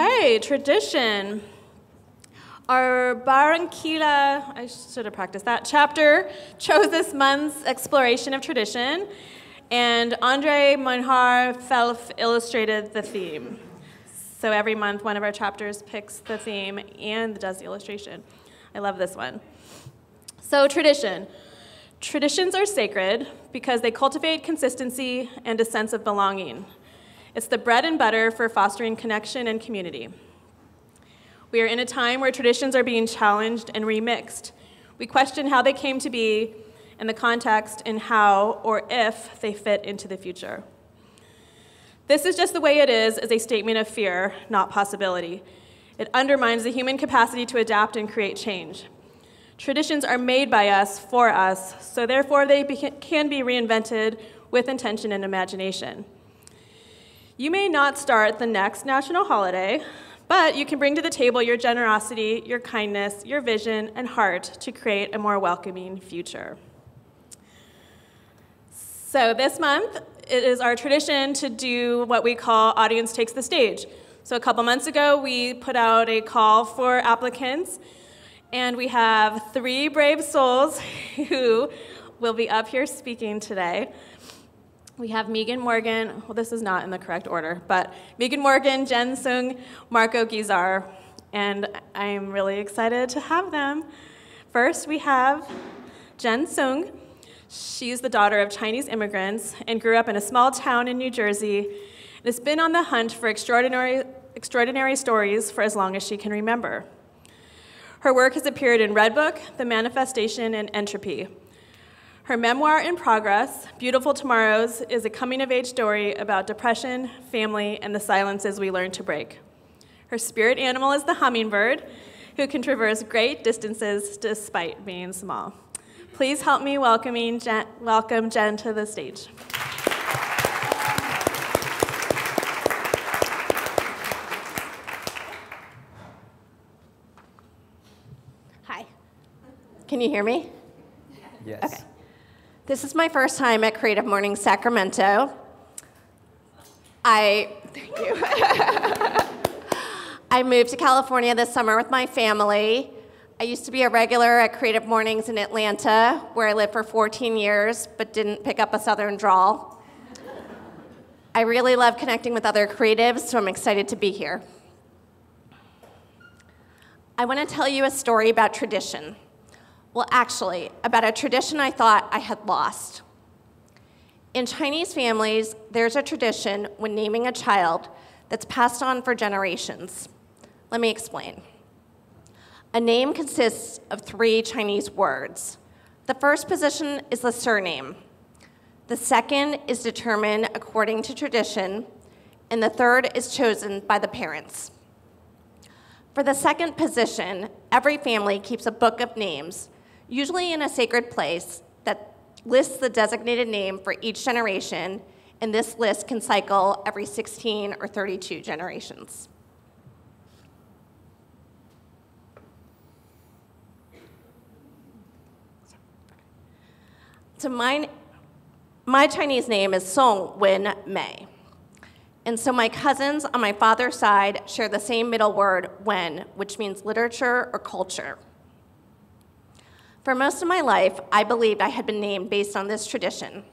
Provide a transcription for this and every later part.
Okay, tradition. Our Barranquilla, I should have practiced that, chapter chose this month's exploration of tradition, and Andre Monjar Felf illustrated the theme. So every month, one of our chapters picks the theme and does the illustration. I love this one. So, tradition. Traditions are sacred because they cultivate consistency and a sense of belonging. It's the bread and butter for fostering connection and community. We are in a time where traditions are being challenged and remixed. We question how they came to be and the context and how or if they fit into the future. This is just the way it is as a statement of fear, not possibility. It undermines the human capacity to adapt and create change. Traditions are made by us for us, so therefore they can be reinvented with intention and imagination. You may not start the next national holiday, but you can bring to the table your generosity, your kindness, your vision, and heart to create a more welcoming future. So, this month, it is our tradition to do what we call Audience Takes the Stage. So, a couple months ago, we put out a call for applicants and we have three brave souls who will be up here speaking today. We have Megan Morgan, well, this is not in the correct order, but Megan Morgan, Jen Soong, Marco Gizar, and I'm really excited to have them. First, we have Jen Soong. She's the daughter of Chinese immigrants and grew up in a small town in New Jersey and has been on the hunt for extraordinary, extraordinary stories for as long as she can remember. Her work has appeared in Redbook, The Manifest-Station, and Entropy. Her memoir in progress, Beautiful Tomorrows, is a coming of age story about depression, family, and the silences we learn to break. Her spirit animal is the hummingbird, who can traverse great distances despite being small. Please help me welcoming Jen, welcome Jen to the stage. Hi. Can you hear me? Yes. Okay. This is my first time at Creative Morning Sacramento. I, thank you. I moved to California this summer with my family. I used to be a regular at Creative Mornings in Atlanta, where I lived for 14 years, but didn't pick up a Southern drawl. I really love connecting with other creatives, so I'm excited to be here. I want to tell you a story about tradition. Well, actually, about a tradition I thought I had lost. In Chinese families, there's a tradition when naming a child that's passed on for generations. Let me explain. A name consists of three Chinese words. The first position is the surname. The second is determined according to tradition, and the third is chosen by the parents. For the second position, every family keeps a book of names usually in a sacred place that lists the designated name for each generation, and this list can cycle every 16 or 32 generations. So my, my Chinese name is Song Wen Mei. And so my cousins on my father's side share the same middle word, Wen, which means literature or culture. For most of my life, I believed I had been named based on this tradition.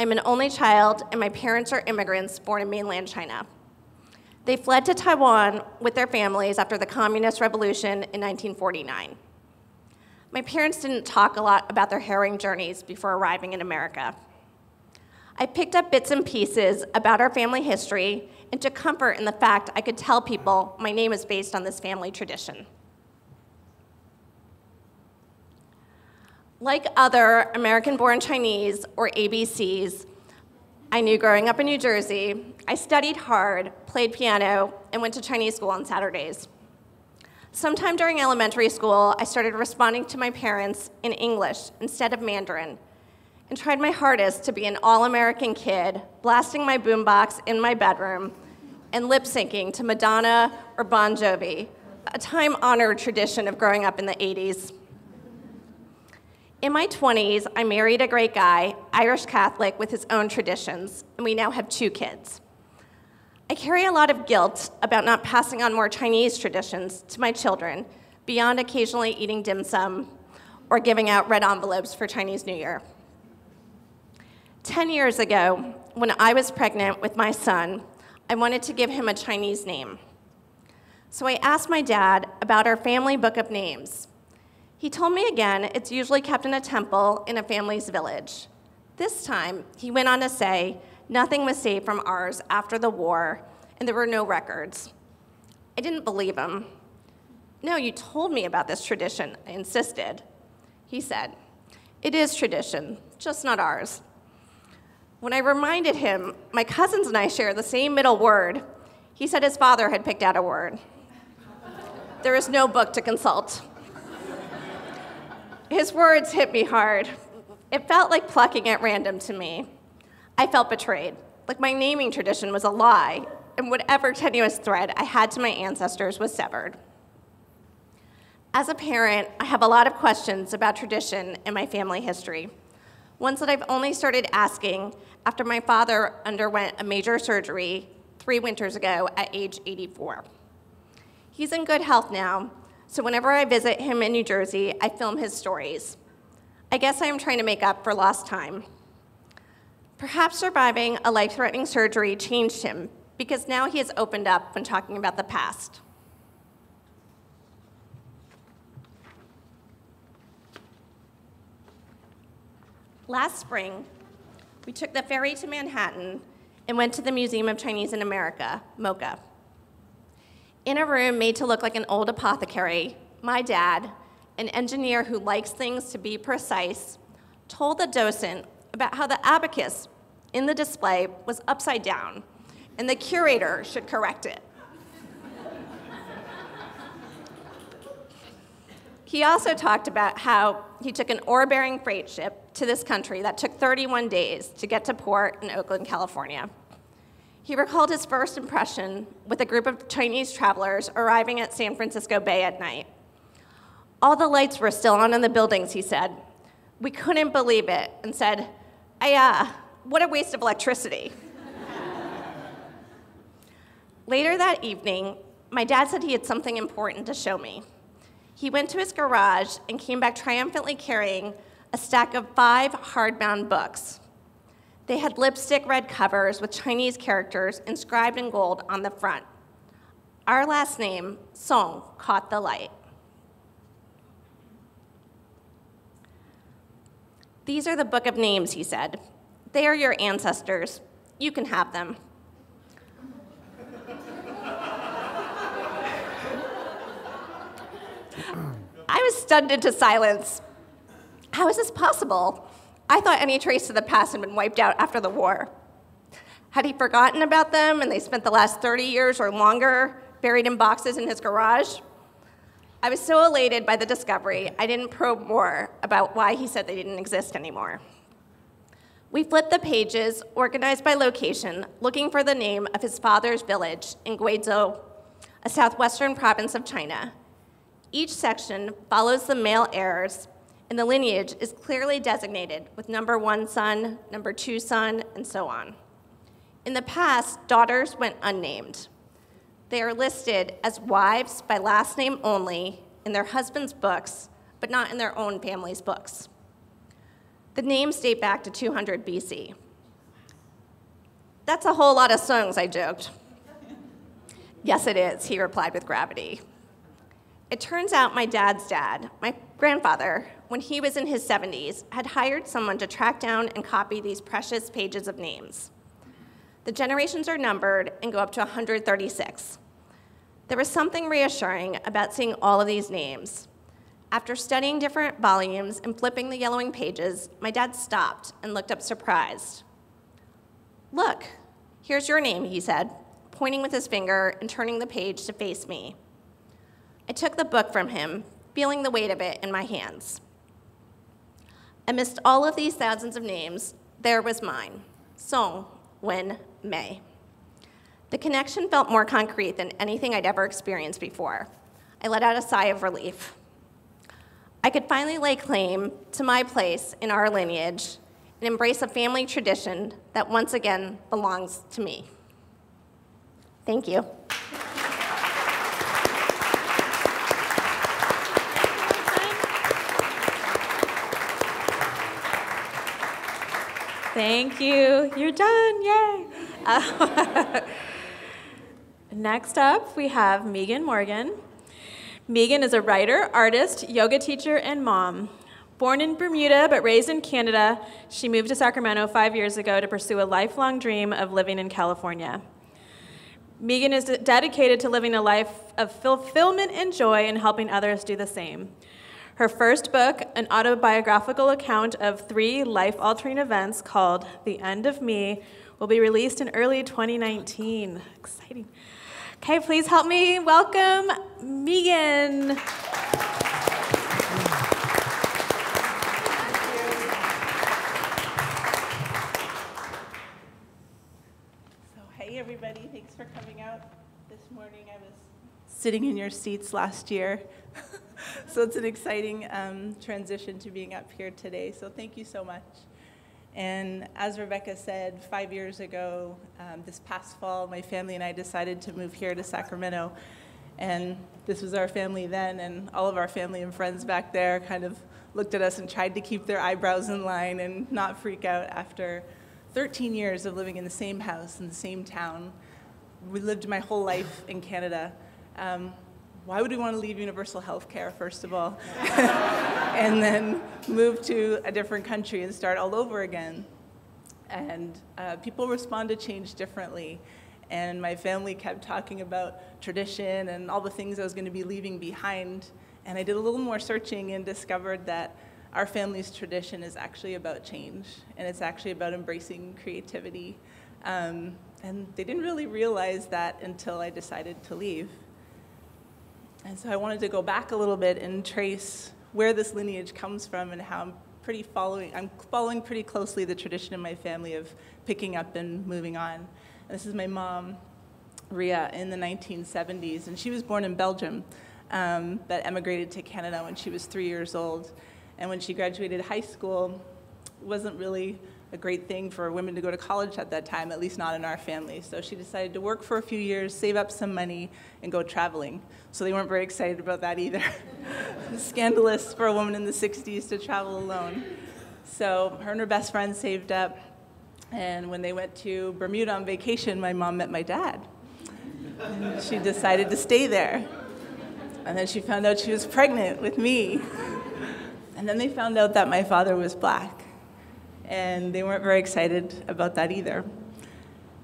I'm an only child, and my parents are immigrants born in mainland China. They fled to Taiwan with their families after the Communist Revolution in 1949. My parents didn't talk a lot about their harrowing journeys before arriving in America. I picked up bits and pieces about our family history and took comfort in the fact I could tell people my name is based on this family tradition. Like other American born Chinese, or ABCs, I knew growing up in New Jersey, I studied hard, played piano, and went to Chinese school on Saturdays. Sometime during elementary school, I started responding to my parents in English instead of Mandarin and tried my hardest to be an all American kid, blasting my boombox in my bedroom and lip syncing to Madonna or Bon Jovi, a time honored tradition of growing up in the 80s. In my 20s, I married a great guy, Irish Catholic with his own traditions, and we now have two kids. I carry a lot of guilt about not passing on more Chinese traditions to my children beyond occasionally eating dim sum or giving out red envelopes for Chinese New Year. Ten years ago, when I was pregnant with my son, I wanted to give him a Chinese name. So I asked my dad about our family book of names. He told me again it's usually kept in a temple in a family's village. This time, he went on to say nothing was saved from ours after the war, and there were no records. I didn't believe him. No, you told me about this tradition, I insisted. He said, It is tradition, just not ours. When I reminded him my cousins and I share the same middle word, he said his father had picked out a word. There is no book to consult. His words hit me hard. It felt like plucking at random to me. I felt betrayed, like my naming tradition was a lie, and whatever tenuous thread I had to my ancestors was severed. As a parent, I have a lot of questions about tradition in my family history, ones that I've only started asking after my father underwent a major surgery three winters ago at age 84. He's in good health now, so whenever I visit him in New Jersey, I film his stories. I guess I am trying to make up for lost time. Perhaps surviving a life threatening surgery changed him because now he has opened up when talking about the past. Last spring, we took the ferry to Manhattan and went to the Museum of Chinese in America, MoCA. In a room made to look like an old apothecary, my dad, an engineer who likes things to be precise, told the docent about how the abacus in the display was upside down and the curator should correct it. he also talked about how he took an ore bearing freight ship to this country that took 31 days to get to port in Oakland, California. He recalled his first impression with a group of Chinese travelers arriving at San Francisco Bay at night. All the lights were still on in the buildings, he said. We couldn't believe it and said, uh, what a waste of electricity. Later that evening, my dad said he had something important to show me. He went to his garage and came back triumphantly carrying a stack of five hardbound books. They had lipstick red covers with Chinese characters inscribed in gold on the front. Our last name, Song, caught the light. These are the book of names, he said. They are your ancestors. You can have them. I was stunned into silence. How is this possible? I thought any trace of the past had been wiped out after the war. Had he forgotten about them and they spent the last 30 years or longer buried in boxes in his garage? I was so elated by the discovery, I didn't probe more about why he said they didn't exist anymore. We flipped the pages, organized by location, looking for the name of his father's village in Guizhou, a southwestern province of China. Each section follows the male heirs and the lineage is clearly designated with number one son, number two son, and so on. In the past, daughters went unnamed. They are listed as wives by last name only in their husband's books, but not in their own family's books. The names date back to 200 BC. That's a whole lot of songs, I joked. yes, it is, he replied with gravity. It turns out my dad's dad, my grandfather, when he was in his 70s, had hired someone to track down and copy these precious pages of names. The generations are numbered and go up to 136. There was something reassuring about seeing all of these names. After studying different volumes and flipping the yellowing pages, my dad stopped and looked up surprised. Look, here's your name, he said, pointing with his finger and turning the page to face me. I took the book from him, feeling the weight of it in my hands. Amidst all of these thousands of names, there was mine, Song Wen Mei. The connection felt more concrete than anything I'd ever experienced before. I let out a sigh of relief. I could finally lay claim to my place in our lineage and embrace a family tradition that once again belongs to me. Thank you. Thank you. You're done. Yay. Uh, next up, we have Megan Morgan. Megan is a writer, artist, yoga teacher, and mom. Born in Bermuda but raised in Canada, she moved to Sacramento five years ago to pursue a lifelong dream of living in California. Megan is dedicated to living a life of fulfillment and joy and helping others do the same. Her first book, an autobiographical account of three life altering events called The End of Me, will be released in early 2019. Exciting. Okay, please help me welcome Megan. So, hey everybody, thanks for coming out this morning. I was sitting in your seats last year. so it's an exciting um, transition to being up here today. So thank you so much. And as Rebecca said, five years ago, um, this past fall, my family and I decided to move here to Sacramento. And this was our family then, and all of our family and friends back there kind of looked at us and tried to keep their eyebrows in line and not freak out after 13 years of living in the same house in the same town. We lived my whole life in Canada. Um, why would we want to leave universal health care, first of all, and then move to a different country and start all over again? And uh, people respond to change differently. And my family kept talking about tradition and all the things I was going to be leaving behind. And I did a little more searching and discovered that our family's tradition is actually about change, and it's actually about embracing creativity. Um, and they didn't really realize that until I decided to leave. And so I wanted to go back a little bit and trace where this lineage comes from and how I'm pretty following, I'm following pretty closely the tradition in my family of picking up and moving on. And this is my mom, Ria, in the 1970s, and she was born in Belgium, um, but emigrated to Canada when she was three years old. And when she graduated high school, wasn't really a great thing for women to go to college at that time, at least not in our family. So she decided to work for a few years, save up some money, and go traveling. So they weren't very excited about that either. Scandalous for a woman in the 60s to travel alone. So her and her best friend saved up, and when they went to Bermuda on vacation, my mom met my dad. She decided to stay there. And then she found out she was pregnant with me. And then they found out that my father was black and they weren't very excited about that either.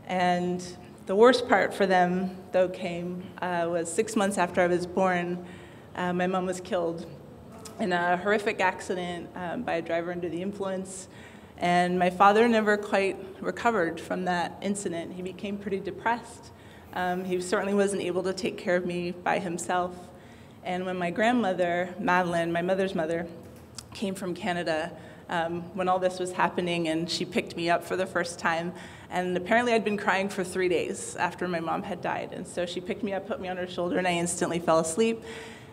And the worst part for them, though, came uh, was six months after I was born. Uh, my mom was killed in a horrific accident um, by a driver under the influence. And my father never quite recovered from that incident. He became pretty depressed. Um, he certainly wasn't able to take care of me by himself. And when my grandmother, Madeline, my mother's mother, came from Canada, um, when all this was happening, and she picked me up for the first time. And apparently, I'd been crying for three days after my mom had died. And so she picked me up, put me on her shoulder, and I instantly fell asleep.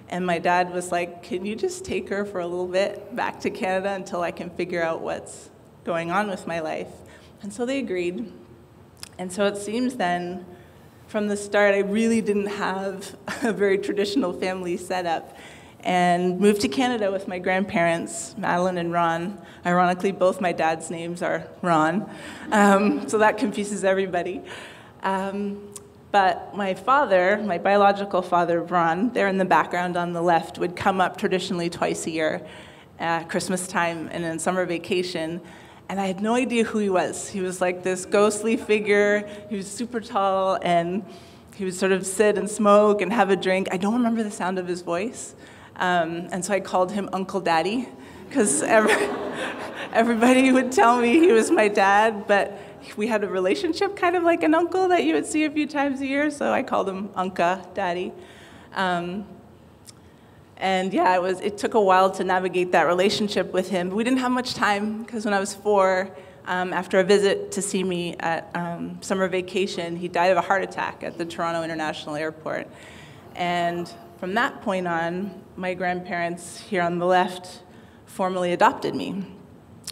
And my dad was like, Can you just take her for a little bit back to Canada until I can figure out what's going on with my life? And so they agreed. And so it seems then, from the start, I really didn't have a very traditional family setup and moved to Canada with my grandparents, Madeline and Ron. Ironically, both my dad's names are Ron, um, so that confuses everybody. Um, but my father, my biological father, Ron, there in the background on the left, would come up traditionally twice a year at Christmas time and in summer vacation. And I had no idea who he was. He was like this ghostly figure. He was super tall, and he would sort of sit and smoke and have a drink. I don't remember the sound of his voice. Um, and so I called him Uncle Daddy because every, everybody would tell me he was my dad, but we had a relationship kind of like an uncle that you would see a few times a year, so I called him Unca Daddy. Um, and yeah, it, was, it took a while to navigate that relationship with him. We didn't have much time because when I was four, um, after a visit to see me at um, summer vacation, he died of a heart attack at the Toronto International Airport. And from that point on, my grandparents here on the left formally adopted me.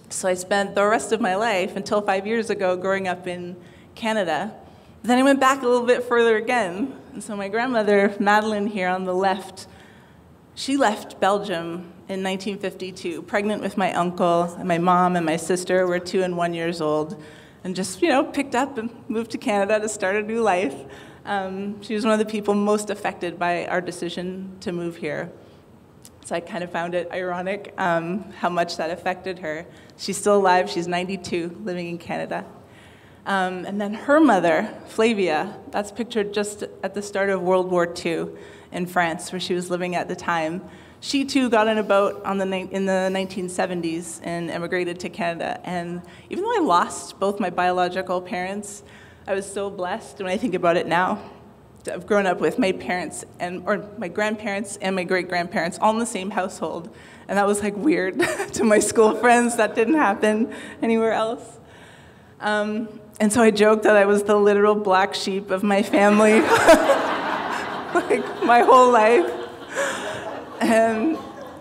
So I spent the rest of my life, until five years ago, growing up in Canada. Then I went back a little bit further again. And so my grandmother, Madeline, here on the left, she left Belgium in 1952, pregnant with my uncle, and my mom and my sister were two and one years old, and just, you know, picked up and moved to Canada to start a new life. Um, she was one of the people most affected by our decision to move here. So I kind of found it ironic um, how much that affected her. She's still alive, she's 92, living in Canada. Um, and then her mother, Flavia, that's pictured just at the start of World War II in France, where she was living at the time. She too got on a boat on the, in the 1970s and emigrated to Canada. And even though I lost both my biological parents, I was so blessed when I think about it now. I've grown up with my parents and or my grandparents and my great grandparents all in the same household, and that was like weird to my school friends. That didn't happen anywhere else. Um, and so I joked that I was the literal black sheep of my family, like my whole life. And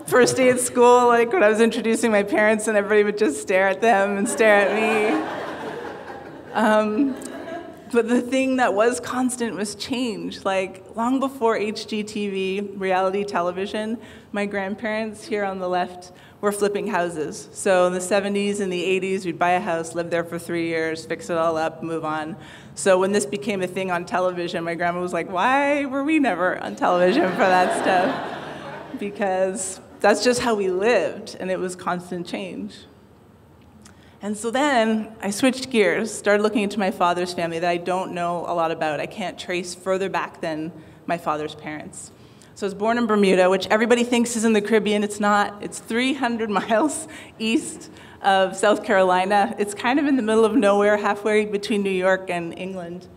first day at school, like when I was introducing my parents, and everybody would just stare at them and stare at me. Um, but the thing that was constant was change. Like long before HGTV, reality television, my grandparents here on the left were flipping houses. So in the 70s and the 80s, we'd buy a house, live there for three years, fix it all up, move on. So when this became a thing on television, my grandma was like, why were we never on television for that stuff? Because that's just how we lived, and it was constant change. And so then I switched gears, started looking into my father's family that I don't know a lot about. I can't trace further back than my father's parents. So I was born in Bermuda, which everybody thinks is in the Caribbean. It's not. It's 300 miles east of South Carolina. It's kind of in the middle of nowhere, halfway between New York and England.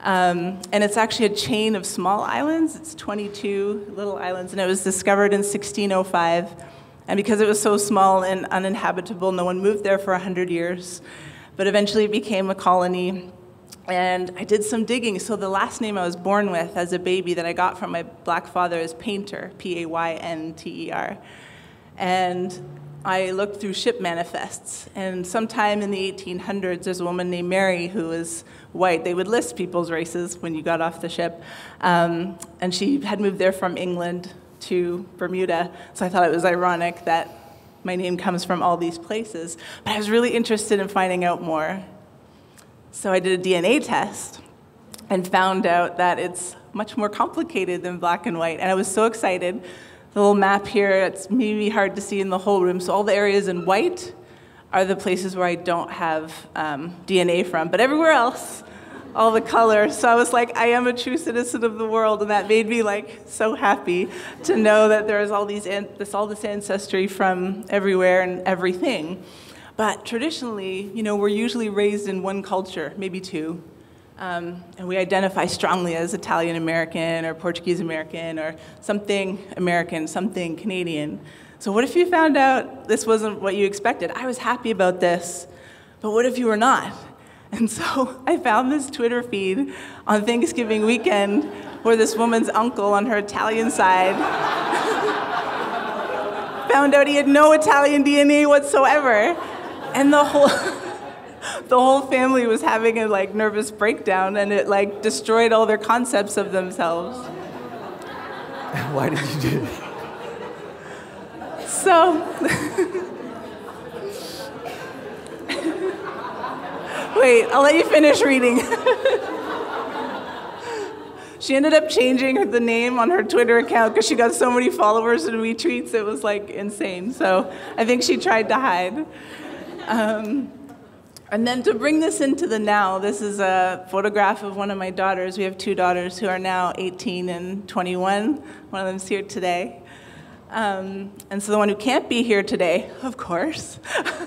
Um, and it's actually a chain of small islands. It's 22 little islands, and it was discovered in 1605. And because it was so small and uninhabitable, no one moved there for 100 years. But eventually it became a colony. And I did some digging. So the last name I was born with as a baby that I got from my black father is Painter, P A Y N T E R. And I looked through ship manifests. And sometime in the 1800s, there's a woman named Mary who was white. They would list people's races when you got off the ship. Um, and she had moved there from England to Bermuda, so I thought it was ironic that my name comes from all these places. But I was really interested in finding out more. So I did a DNA test and found out that it's much more complicated than black and white. And I was so excited. The little map here, it's maybe hard to see in the whole room. So all the areas in white are the places where I don't have um, DNA from. But everywhere else, all the color. So I was like, I am a true citizen of the world, and that made me like so happy to know that there is all these this all this ancestry from everywhere and everything. But traditionally, you know, we're usually raised in one culture, maybe two, um, and we identify strongly as Italian American or Portuguese American or something American, something Canadian. So what if you found out this wasn't what you expected? I was happy about this, but what if you were not? And so I found this Twitter feed on Thanksgiving weekend where this woman's uncle on her Italian side found out he had no Italian DNA whatsoever. And the whole the whole family was having a like nervous breakdown and it like destroyed all their concepts of themselves. Why did you do that? So Wait, I'll let you finish reading. she ended up changing the name on her Twitter account because she got so many followers and retweets, it was like insane. So I think she tried to hide. Um, and then to bring this into the now, this is a photograph of one of my daughters. We have two daughters who are now 18 and 21. One of them's here today. Um, and so the one who can't be here today, of course,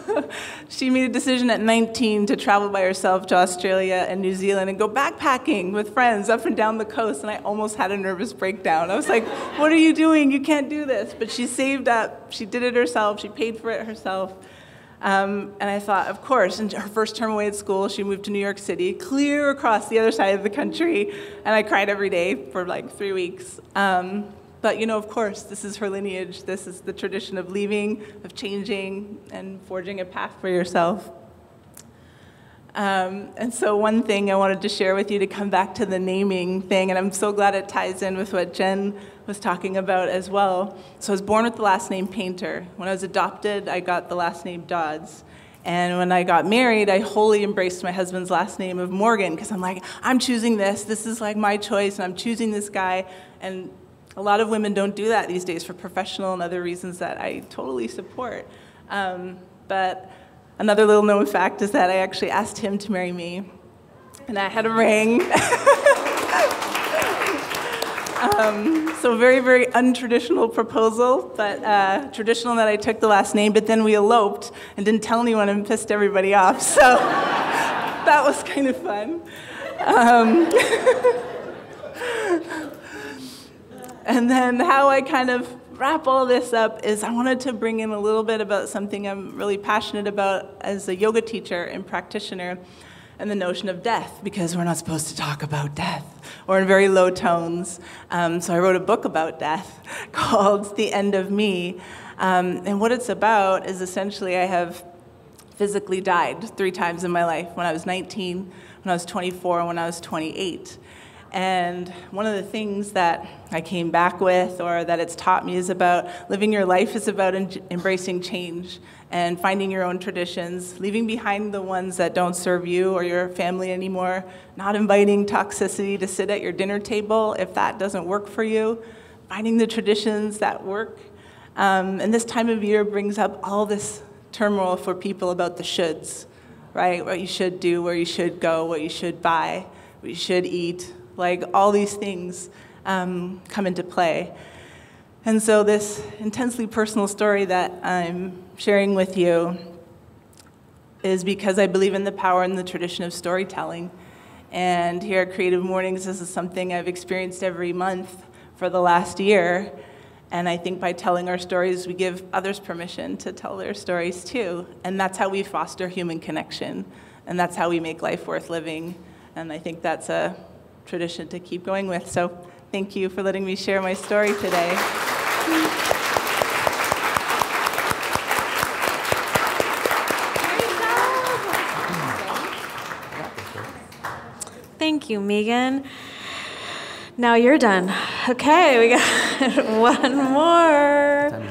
she made a decision at 19 to travel by herself to Australia and New Zealand and go backpacking with friends up and down the coast. And I almost had a nervous breakdown. I was like, what are you doing? You can't do this. But she saved up. She did it herself. She paid for it herself. Um, and I thought, of course, in her first term away at school, she moved to New York City, clear across the other side of the country, and I cried every day for like three weeks. Um, but, you know, of course, this is her lineage. This is the tradition of leaving, of changing, and forging a path for yourself. Um, and so, one thing I wanted to share with you to come back to the naming thing, and I'm so glad it ties in with what Jen was talking about as well. So, I was born with the last name Painter. When I was adopted, I got the last name Dodds. And when I got married, I wholly embraced my husband's last name of Morgan because I'm like, I'm choosing this. This is like my choice, and I'm choosing this guy. And a lot of women don't do that these days for professional and other reasons that I totally support. Um, but Another little known fact is that I actually asked him to marry me, and I had a ring. um, so very, very untraditional proposal, but uh, traditional that I took the last name, but then we eloped and didn't tell anyone and pissed everybody off. So that was kind of fun. Um, and then how I kind of wrap all this up is I wanted to bring in a little bit about something I'm really passionate about as a yoga teacher and practitioner and the notion of death because we're not supposed to talk about death or in very low tones. Um, so I wrote a book about death called The End of Me. Um, and what it's about is essentially I have physically died three times in my life when I was 19, when I was 24, and when I was 28. And one of the things that I came back with or that it's taught me is about living your life is about embracing change and finding your own traditions, leaving behind the ones that don't serve you or your family anymore, not inviting toxicity to sit at your dinner table if that doesn't work for you, finding the traditions that work. Um, and this time of year brings up all this turmoil for people about the shoulds, right? What you should do, where you should go, what you should buy, what you should eat, like all these things um, come into play. And so, this intensely personal story that I'm sharing with you is because I believe in the power and the tradition of storytelling. And here at Creative Mornings, this is something I've experienced every month for the last year. And I think by telling our stories, we give others permission to tell their stories too. And that's how we foster human connection. And that's how we make life worth living. And I think that's a tradition to keep going with. So thank you for letting me share my story today. Thank you, Megan. Now you're done. Okay, we got one more.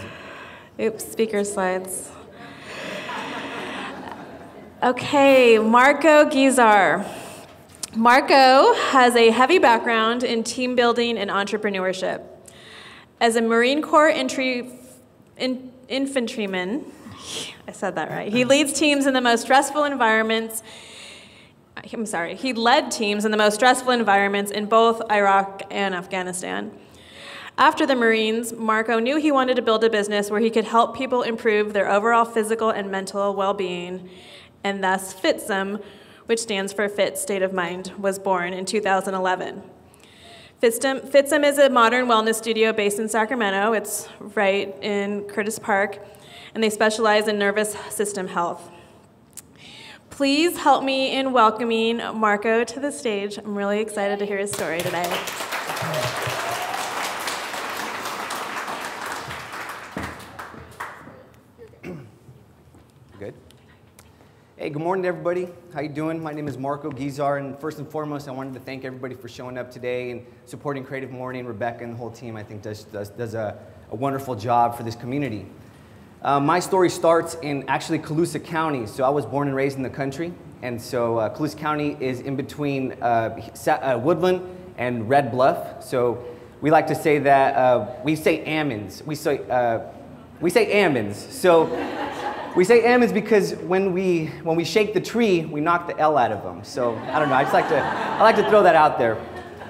Oops, speaker slides. Okay, Marco Gizar. Marco has a heavy background in team building and entrepreneurship. As a Marine Corps entry, in, infantryman, I said that right, he leads teams in the most stressful environments. I'm sorry, he led teams in the most stressful environments in both Iraq and Afghanistan. After the Marines, Marco knew he wanted to build a business where he could help people improve their overall physical and mental well being, and thus FITSM, which stands for Fit State of Mind, was born in 2011. FITSM, FITSM is a modern wellness studio based in Sacramento. It's right in Curtis Park, and they specialize in nervous system health. Please help me in welcoming Marco to the stage. I'm really excited to hear his story today. Good morning, everybody. How you doing? My name is Marco Gizar, and first and foremost, I wanted to thank everybody for showing up today and supporting Creative Morning. Rebecca and the whole team, I think, does, does, does a, a wonderful job for this community. Uh, my story starts in actually Colusa County. So I was born and raised in the country, and so uh, Colusa County is in between uh, uh Woodland and Red Bluff. So we like to say that uh, we say Ammons. We say uh, we say Ammons. So. We say Ammons because when we, when we shake the tree, we knock the L out of them. So I don't know, I just like to, I like to throw that out there.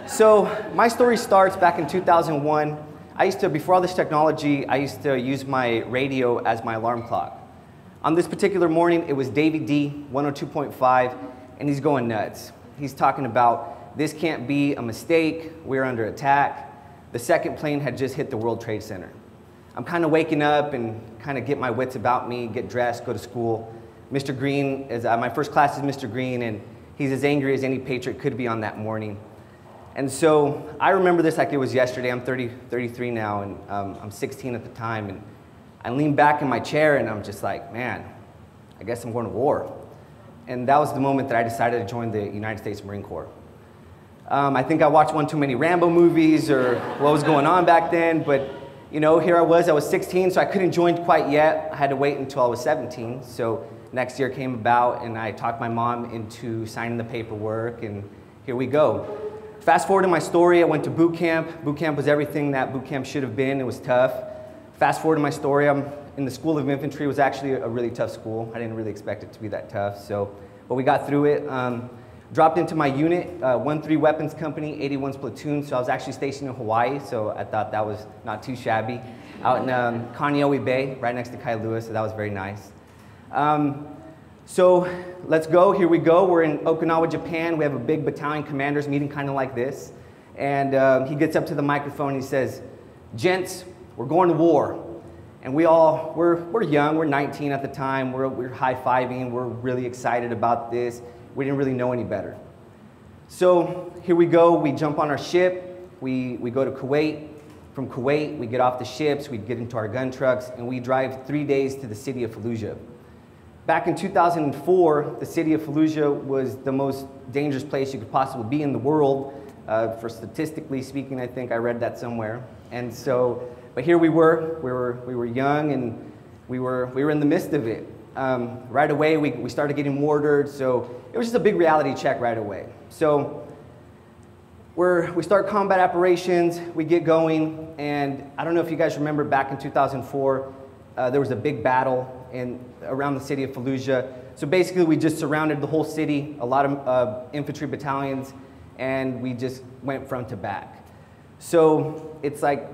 So my story starts back in 2001. I used to, before all this technology, I used to use my radio as my alarm clock. On this particular morning, it was Davy D, 102.5, and he's going nuts. He's talking about this can't be a mistake, we're under attack. The second plane had just hit the World Trade Center. I'm kind of waking up and kind of get my wits about me, get dressed, go to school. Mr. Green is, uh, my first class is Mr. Green, and he's as angry as any patriot could be on that morning. And so I remember this like it was yesterday. I'm 30, 33 now, and um, I'm 16 at the time. And I lean back in my chair, and I'm just like, man, I guess I'm going to war. and that was the moment that I decided to join the United States Marine Corps. Um, I think I watched one too many Rambo movies or what was going on back then, but you know, here I was, I was 16, so I couldn't join quite yet. I had to wait until I was 17. So next year came about, and I talked my mom into signing the paperwork, and here we go. Fast forward to my story, I went to boot camp. Boot camp was everything that boot camp should have been. It was tough. Fast forward to my story, I'm in the School of Infantry. It was actually a really tough school. I didn't really expect it to be that tough. So, but we got through it. Um, dropped into my unit, uh, 1-3 Weapons Company, 81st Platoon. So I was actually stationed in Hawaii. So I thought that was not too shabby. Out in um, Kaneohe Bay, right next to Kailua. So that was very nice. Um, so let's go. Here we go. We're in Okinawa, Japan. We have a big battalion commanders meeting, kind of like this. And uh, he gets up to the microphone and he says, Gents, we're going to war. And we all, we're, we're young, we're 19 at the time, we're, we're high fiving, we're really excited about this. We didn't really know any better. So here we go. We jump on our ship, we, we go to Kuwait. From Kuwait, we get off the ships, we get into our gun trucks, and we drive three days to the city of Fallujah. Back in 2004, the city of Fallujah was the most dangerous place you could possibly be in the world. Uh, for statistically speaking, I think I read that somewhere. And so, but here we were, we were, we were young and we were, we were in the midst of it. Um, right away, we, we started getting mortared, so it was just a big reality check right away. So we're, we start combat operations, we get going, and I don't know if you guys remember back in 2004, uh, there was a big battle in, around the city of Fallujah. So basically, we just surrounded the whole city, a lot of uh, infantry battalions, and we just went front to back. So it's like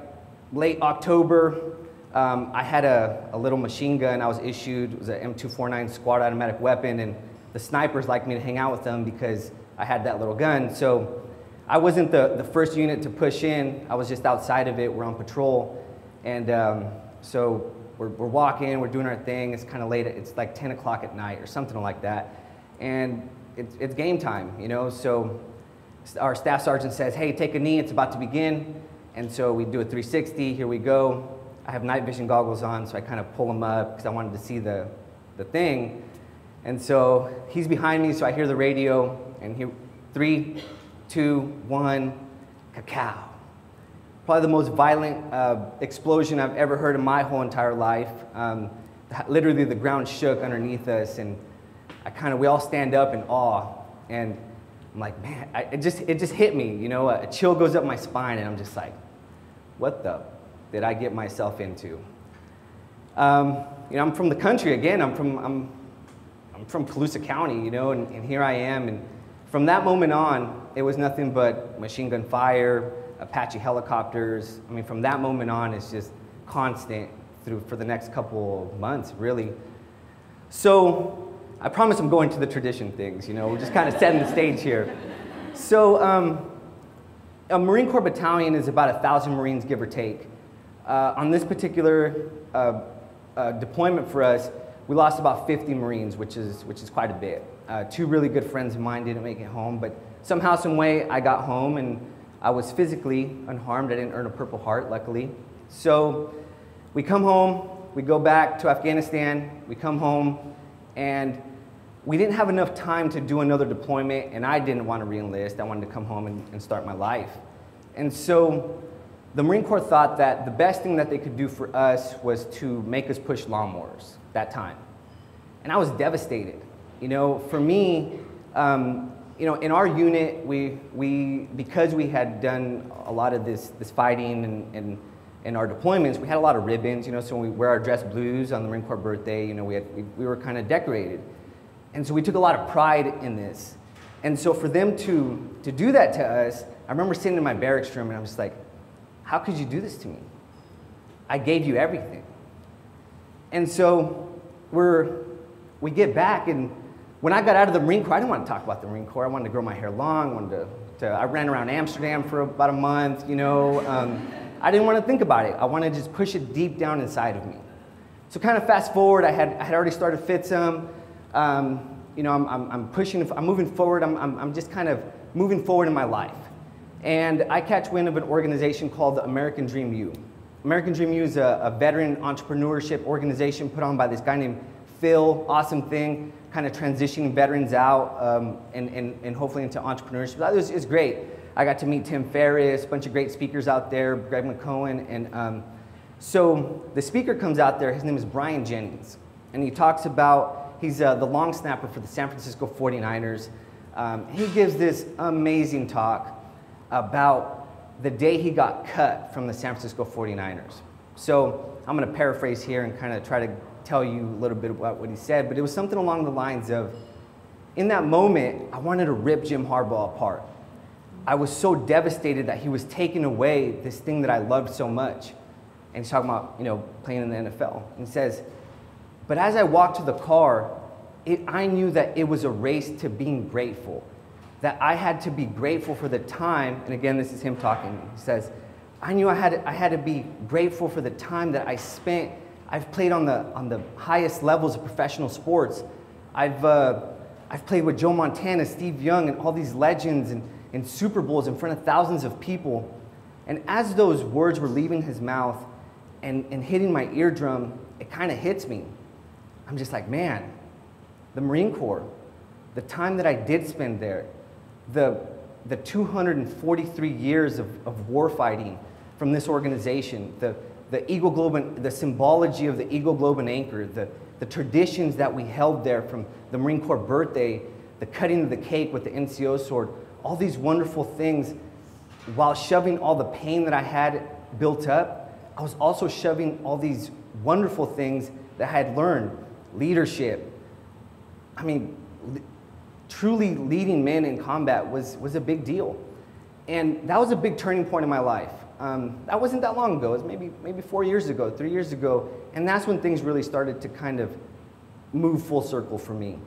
late October. Um, I had a, a, little machine gun I was issued. It was an M249 squad automatic weapon, and the snipers liked me to hang out with them because I had that little gun. So I wasn't the, the first unit to push in. I was just outside of it. We're on patrol. And um, so we're, we're walking, we're doing our thing. It's kind of late. It's like 10 o'clock at night or something like that. And it's, it's game time, you know? So our staff sergeant says, hey, take a knee. It's about to begin. And so we do a 360. Here we go. I have night vision goggles on, so I kind of pull them up because I wanted to see the, the thing. And so he's behind me, so I hear the radio, and he, three, two, one, cacao probably the most violent uh, explosion I've ever heard in my whole entire life. Um, literally, the ground shook underneath us, and I kind of we all stand up in awe. And I'm like, man, I, it just it just hit me. You know, a, a chill goes up my spine, and I'm just like, what the did I get myself into? Um, you know, I'm from the country again. I'm from I'm I'm from Colusa County, you know, and, and here I am. And from that moment on, it was nothing but machine gun fire Apache helicopters. I mean, from that moment on, it's just constant through for the next couple of months, really. So I promise I'm going to the tradition things, you know, we're just kind of setting the stage here. So um, a Marine Corps battalion is about a thousand Marines, give or take. Uh, on this particular uh, uh, deployment for us, we lost about 50 Marines, which is, which is quite a bit. Uh, two really good friends of mine didn't make it home, but somehow, some way, I got home and I was physically unharmed. I didn't earn a Purple Heart, luckily. So we come home, we go back to Afghanistan, we come home, and we didn't have enough time to do another deployment, and I didn't want to reenlist. I wanted to come home and, and start my life. And so the Marine Corps thought that the best thing that they could do for us was to make us push lawnmowers that time. And I was devastated. You know, for me, um, you know, in our unit, we, we, because we had done a lot of this, this fighting and, and, and our deployments, we had a lot of ribbons, you know, so when we wear our dress blues on the Marine Corps birthday, you know, we, had, we, we were kind of decorated. And so we took a lot of pride in this. And so for them to, to do that to us, I remember sitting in my barracks room and I was like, how could you do this to me? I gave you everything. And so we're, we get back and when I got out of the Marine Corps, I didn't want to talk about the Marine Corps. I wanted to grow my hair long. I, wanted to, to I ran around Amsterdam for about a month, you know. Um, I didn't want to think about it. I wanted to just push it deep down inside of me. So kind of fast forward, I had, I had already started FITSM. Um, you know, I'm, I'm, I'm, pushing, I'm moving forward. I'm, I'm, I'm just kind of moving forward in my life. And I catch wind of an organization called the American Dream U. American Dream U is a, a veteran entrepreneurship organization put on by this guy named Phil. Awesome thing kind of transitioning veterans out um, and, and, and hopefully into entrepreneurship. That was, was great. I got to meet Tim Ferriss, a bunch of great speakers out there, Greg McKeown, and um, so the speaker comes out there, his name is Brian Jennings, and he talks about, he's uh, the long snapper for the San Francisco 49ers. Um, he gives this amazing talk about the day he got cut from the San Francisco 49ers. So I'm going to paraphrase here and kind of try to tell you a little bit about what he said, but it was something along the lines of, in that moment, I wanted to rip Jim Harbaugh apart. I was so devastated that he was taking away this thing that I loved so much. And he's talking about, you know, playing in the NFL. And he says, but as I walked to the car, it, I knew that it was a race to being grateful. That I had to be grateful for the time, and again, this is him talking. He says, I knew I had, to, I had to be grateful for the time that I spent. I've played on the, on the highest levels of professional sports. I've, uh, I've played with Joe Montana, Steve Young, and all these legends and, and Super Bowls in front of thousands of people. And as those words were leaving his mouth and, and hitting my eardrum, it kind of hits me. I'm just like, man, the Marine Corps, the time that I did spend there, the, the 243 years of, of war fighting from this organization, the, the Eagle Globe, and, the symbology of the Eagle Globe and Anchor, the, the traditions that we held there from the Marine Corps birthday, the cutting of the cake with the NCO sword, all these wonderful things, while shoving all the pain that I had built up, I was also shoving all these wonderful things that I had learned leadership. I mean, truly leading men in combat was, was a big deal. And that was a big turning point in my life. Um, that wasn't that long ago. It was maybe, maybe four years ago, three years ago. And that's when things really started to kind of move full circle for me.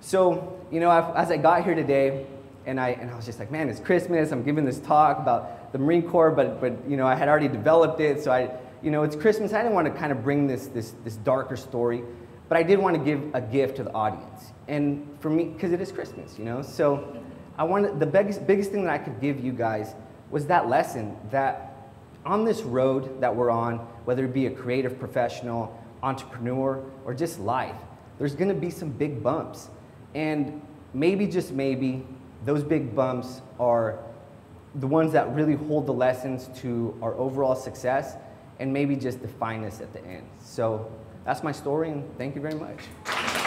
So, you know, as I got here today, and I, and I was just like, man, it's Christmas. I'm giving this talk about the Marine Corps, but, but you know, I had already developed it. So I, you know, it's Christmas. I didn't want to kind of bring this, this, this darker story, but I did want to give a gift to the audience. And for me, because it is Christmas, you know? So I wanted, the biggest, biggest thing that I could give you guys was that lesson that on this road that we're on, whether it be a creative professional, entrepreneur, or just life, there's going to be some big bumps. And maybe, just maybe, those big bumps are the ones that really hold the lessons to our overall success and maybe just define us at the end. So that's my story, and thank you very much.